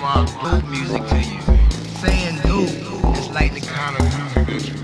rock, blues music to you. Saying do is like the kind of music that you